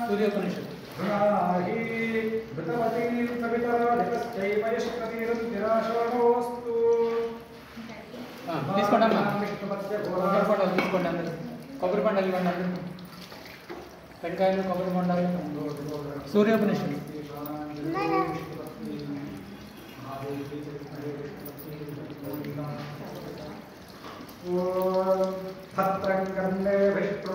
सूर्योपनिषद తీసుకోండి అమ్మా కొబ్బరి పండాలు తీసుకోండి అందరు కొబ్బరి పండాలు ఇవ్వండి అందరు టెంకాయలు కొబ్బరి పండాలు సూర్యోపనిషత్తు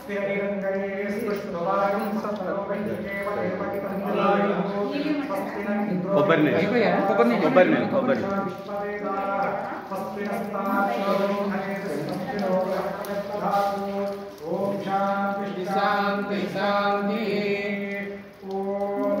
ఓం శాంతి శాంతి శాంతి ఓం భద్రం యామదేవాః కొబ్బరి నీళ్ళు. అయిపోయా కొబ్బరి నీళ్ళు. కొబ్బరి నీళ్ళు, కొబ్బరి. ఓం శాంతి శాంతి శాంతి ఓం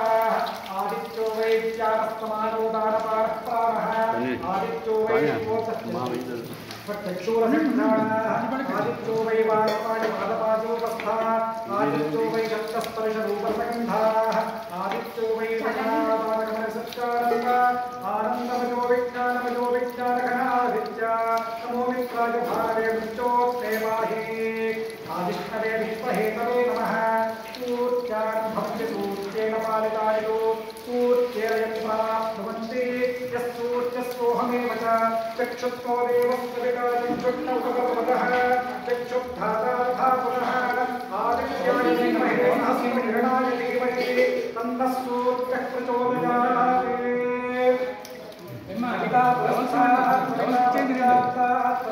आदित्यो वै चक्षुरसङ्घाणः आदित्यो वै वाक्पाणिपादपादोपस्थः आदित्यो वै शब्दस्पर्शरूपसगन्धाः आदित्यो वै सत्कारः आनन्दमयो विज्ञानमयो विज्ञानघनादित्य नमो विप्राय भारते देवतायो सूर्येरयम्बा भवन्ति यस्सूर्यस्सोऽहमेव च चक्षुत्वो देवस्तविकादिभक्तवतः चक्षुद्धाता तथा पुनः आदित्याय विद्महे नरसिंहणाय धीमहि तन्नः सूर्यः प्रचोदयात्। पिता, पुरस्तात् पिता पुरस्तात्